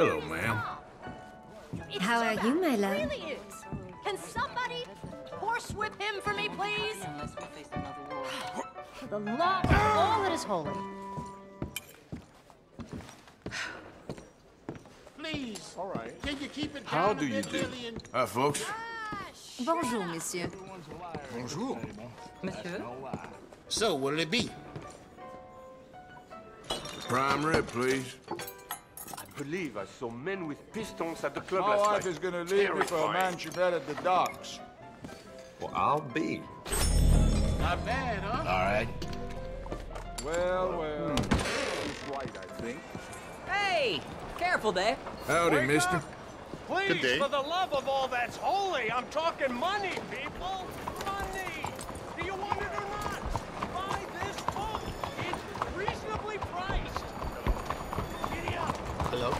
Hello, ma'am. How are you, my love? really is. Can somebody horsewhip him for me, please? For the love of all that is holy. Please. All right. Can you keep it down How a do you do? Lillian? Hi, folks. Bonjour, messieurs. Bonjour. Monsieur? So, what'll it be? Prime rib, please. I believe I saw men with pistons at the club My last wife is gonna leave me for a man she met at the docks. Well, I'll be. Not bad, huh? All right. Well, well. He's right, I think. Hey! Careful there. Howdy, mister. Please, Good day. for the love of all that's holy, I'm talking money, people. Money. Do you want it or not? Buy this book. It's reasonably priced. Giddy up. Hello?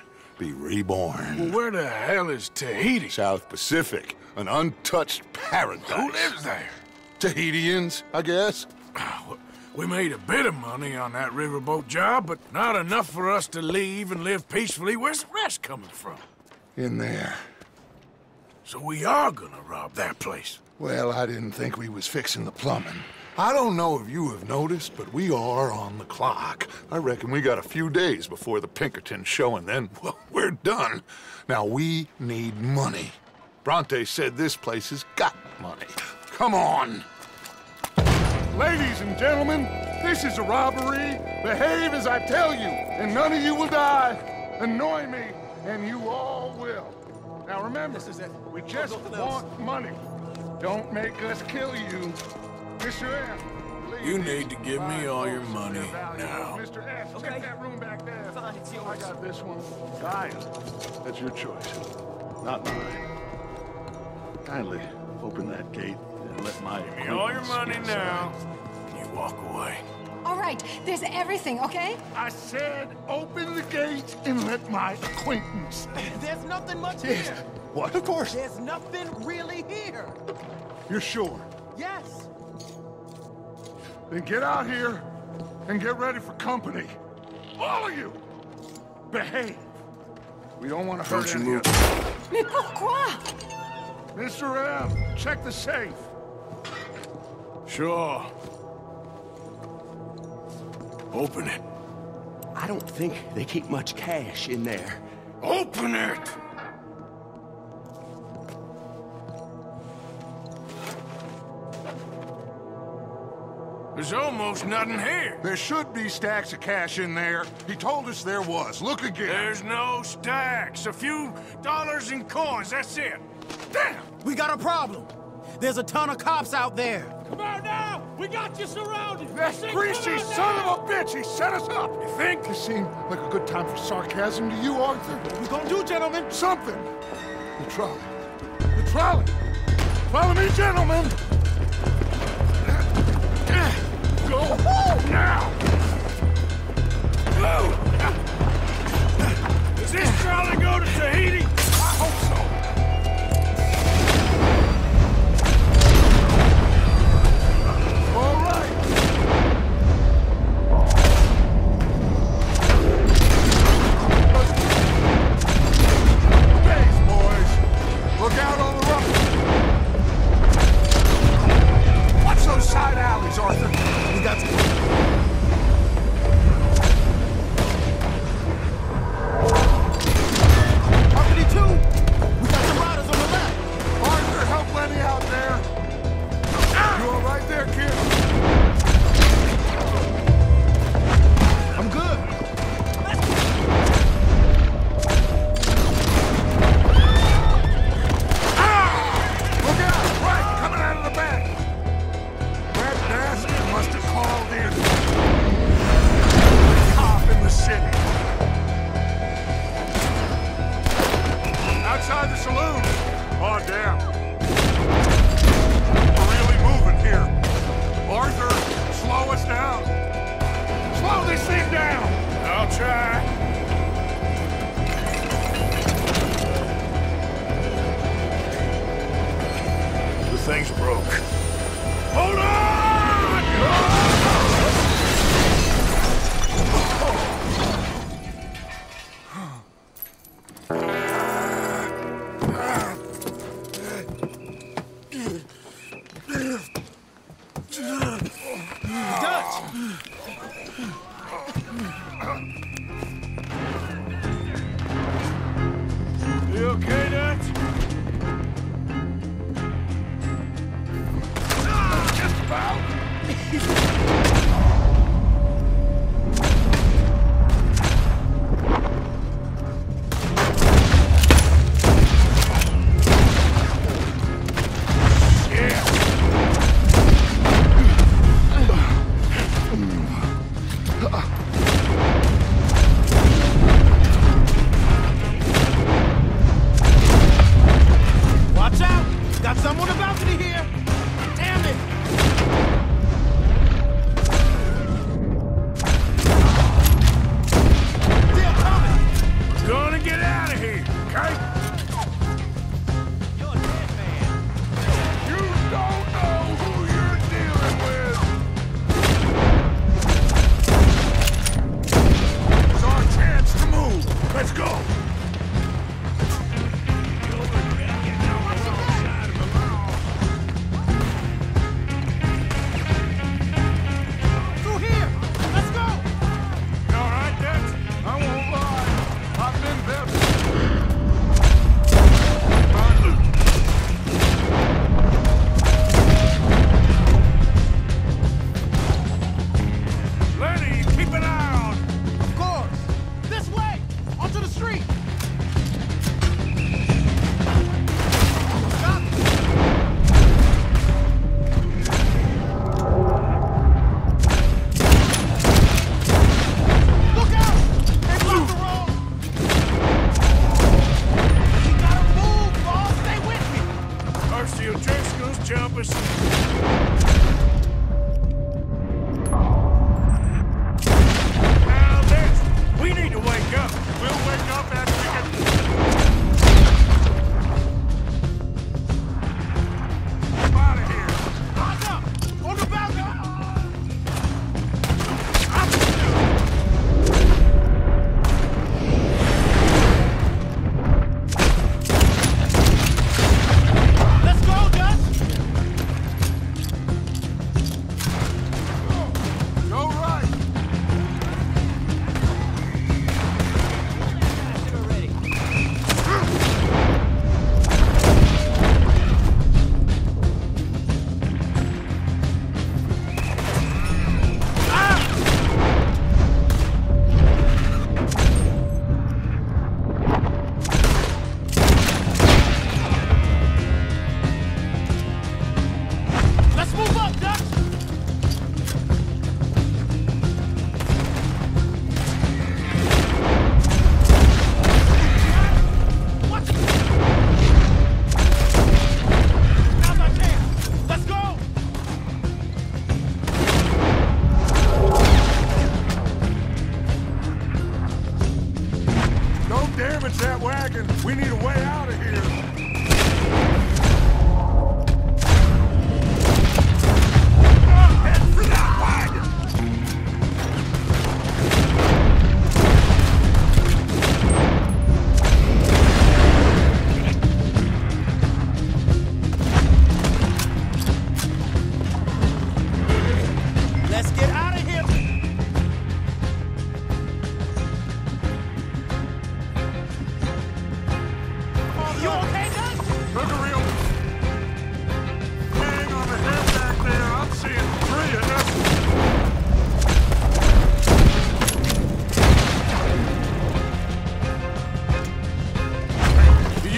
be reborn. Well, where the hell is Tahiti? South Pacific, an untouched paradise. Who lives there? Tahitians, I guess. Ah, we made a bit of money on that riverboat job, but not enough for us to leave and live peacefully. Where's the rest coming from? In there. So we are gonna rob that place. Well, I didn't think we was fixing the plumbing. I don't know if you have noticed, but we are on the clock. I reckon we got a few days before the Pinkerton show, and then, well, we're done. Now, we need money. Bronte said this place has got money. Come on! Ladies and gentlemen, this is a robbery. Behave as I tell you, and none of you will die. Annoy me, and you all will. Now remember, This is it. we just nothing else. want money. Don't make us kill you. Mr. M. please You need to give me all your money now. Mr. F, Okay. check that room back there. Fine, it's I got this one. Guys, that's your choice, not mine. Kindly open that gate and let my acquaintance. Give me all your money get now. inside. You walk away. All right, there's everything, okay? I said open the gate and let my acquaintance. There's nothing much Yes. here. What? Of course. There's nothing really here. You're sure? Yes. Then get out here and get ready for company. All of you! Behave. We don't want to hurt Don't you any move. Mais pourquoi? Mr. M, check the safe. Sure. Open it. I don't think they keep much cash in there. Open it! There's almost nothing here. There should be stacks of cash in there. He told us there was. Look again. There's no stacks. A few dollars in coins, that's it. Damn! We got a problem. There's a ton of cops out there. Come out now! We got you surrounded! That greasy son of a bitch, he set us up. You think? This seemed like a good time for sarcasm to you, Arthur. What we gonna do, gentlemen? Something. The trolley. The trolley. Follow me, gentlemen. Go now. Go! Does this trolley go to Tahiti?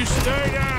You stay down.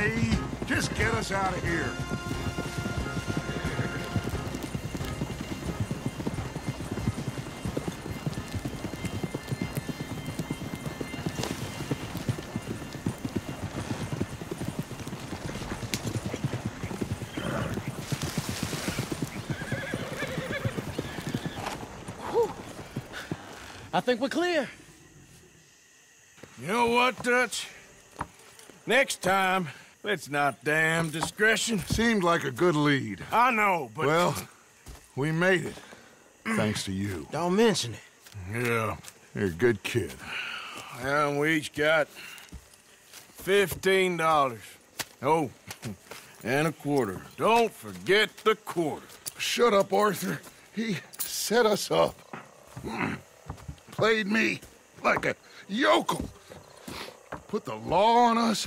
Me. Just get us out of here. I think we're clear. You know what, Dutch? Next time, let's not damn discretion. Seemed like a good lead. I know, but... Well, we made it. Thanks to you. Don't mention it. Yeah. You're a good kid. And we each got fifteen dollars. Oh, and a quarter. Don't forget the quarter. Shut up, Arthur. He set us up. Played me like a yokel. Put the law on us.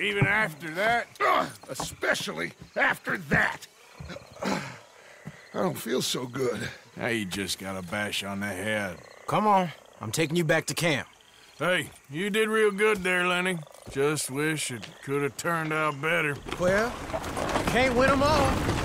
Even after that? Ugh, especially after that. I don't feel so good. Now you just got a bash on the head. Come on. I'm taking you back to camp. Hey, you did real good there, Lenny. Just wish it could have turned out better. Well, can't win them all.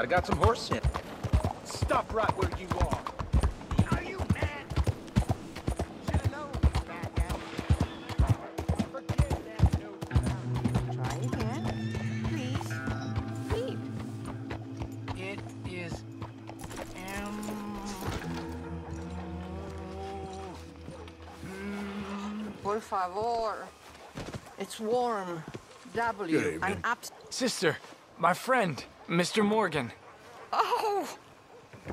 But I got some horse scent. Stop right where you are. Are you mad? Should've known back out. Forget that note. Try again. Please. Sleep. It is... Um... Por favor. It's warm. W. Good evening. I'm abs- Sister, my friend, Mr. Morgan. Oh,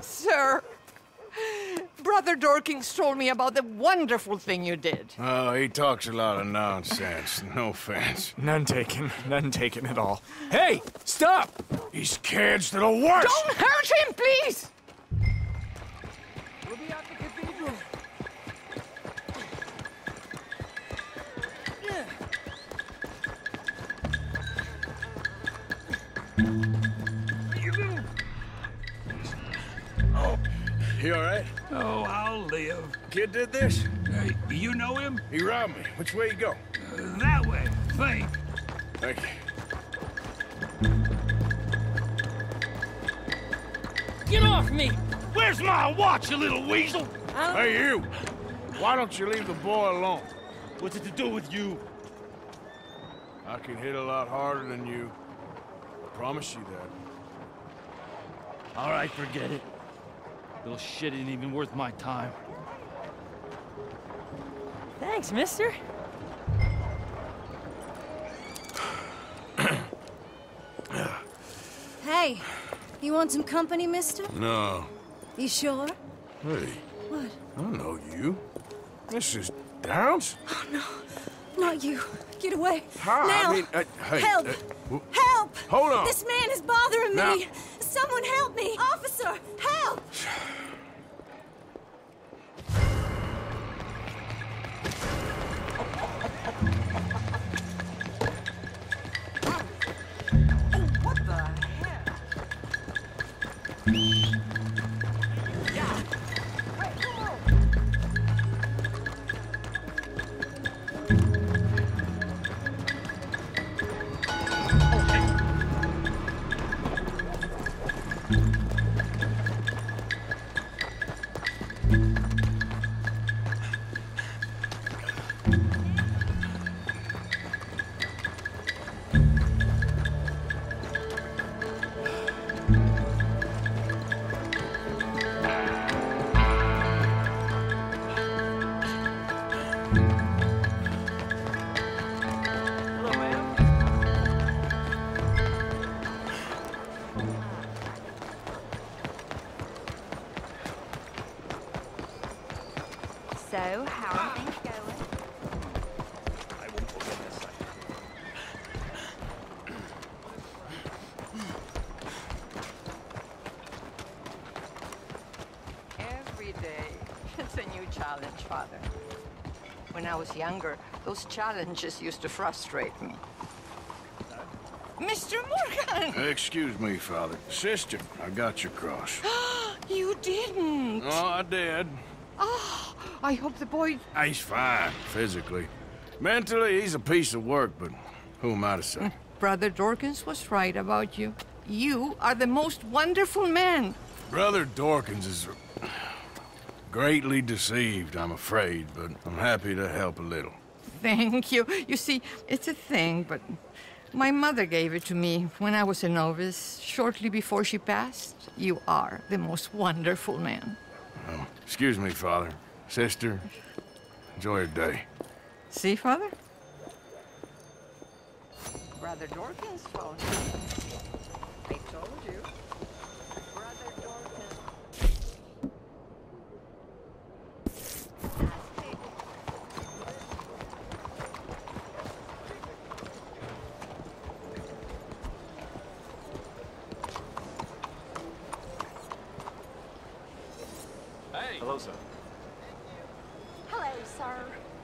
sir. Brother Dorkins told me about the wonderful thing you did. Oh, he talks a lot of nonsense. No offense. None taken, none taken at all. Hey, stop! These kids to the worst! Don't hurt him, please! We'll be at the cathedral. You all right? Oh, I'll live. Kid did this? Hey, you know him? He robbed me. Which way you go? Uh, that way, think. Thank you. Get off me! Where's my watch, you little weasel? Hey, you! Why don't you leave the boy alone? What's it to do with you? I can hit a lot harder than you. I promise you that. All right, forget it. Little shit ain't even worth my time. Thanks, mister. Hey, you want some company, mister? No. You sure? Hey, What? I don't know you. This is Downs? Not you. Get away. Hi, now. I mean, uh, hey, Help! uh, Help! Hold on. This man is bothering Now- me. Someone help me. Officer, younger, those challenges used to frustrate me. Mr. Morgan! Excuse me, Father. Sister, I got your cross. you didn't! Oh, I did. Oh, I hope the boy... Ah, he's fine, physically. Mentally, he's a piece of work, but who am I to say? Brother Dorkins was right about you. You are the most wonderful man. Brother Dorkins is greatly deceived, I'm afraid, but I'm happy to help a little. Thank you. You see, it's a thing, but my mother gave it to me when I was a novice, shortly before she passed. You are the most wonderful man. Oh, excuse me, Father. Sister, enjoy your day. See, Father? Brother Dorkins phoned